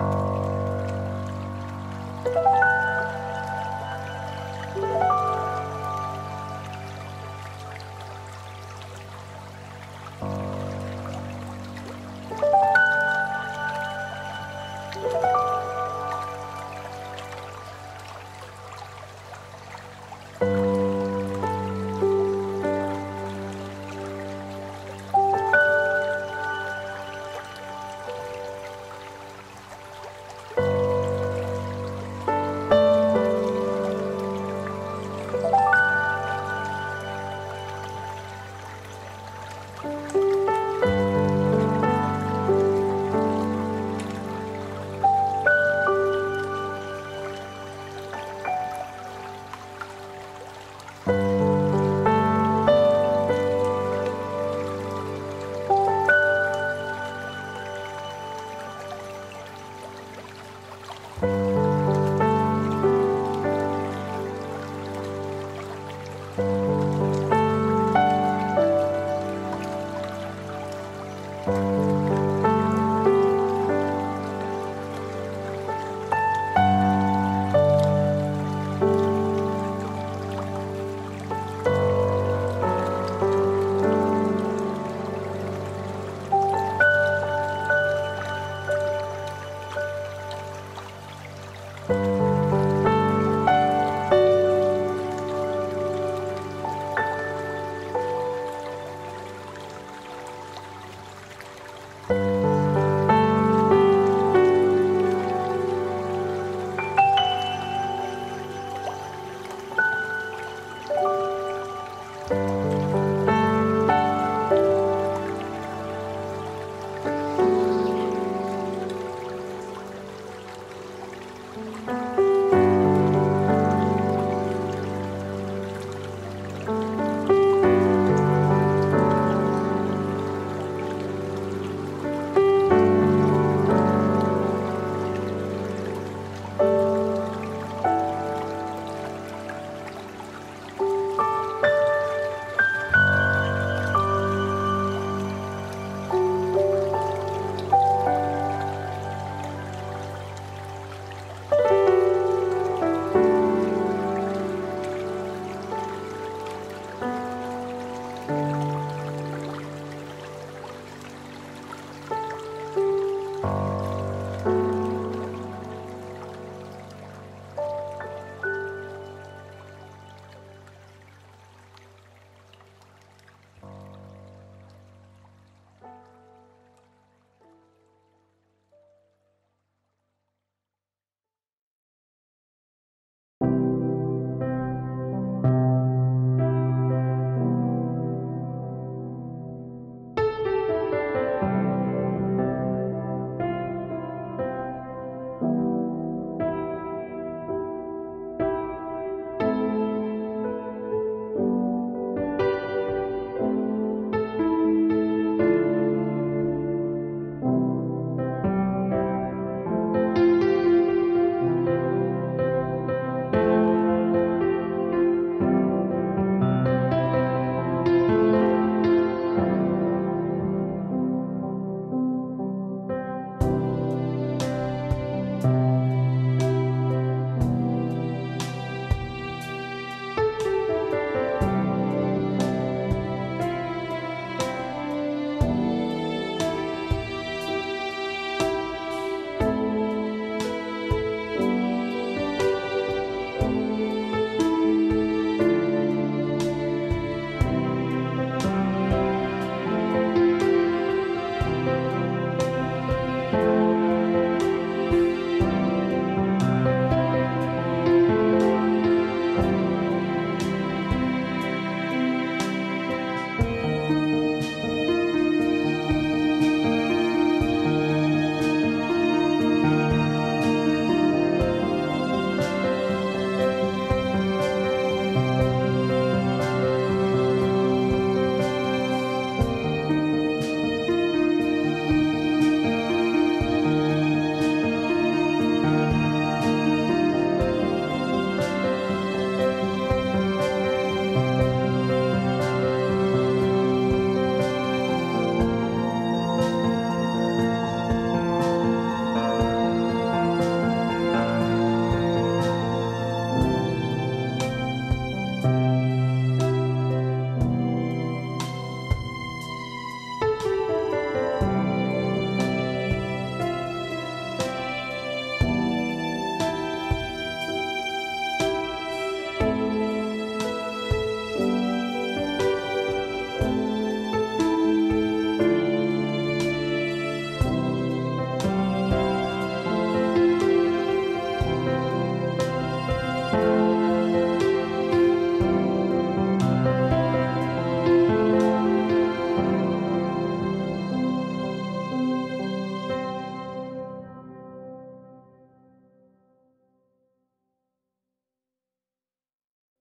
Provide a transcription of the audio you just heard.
you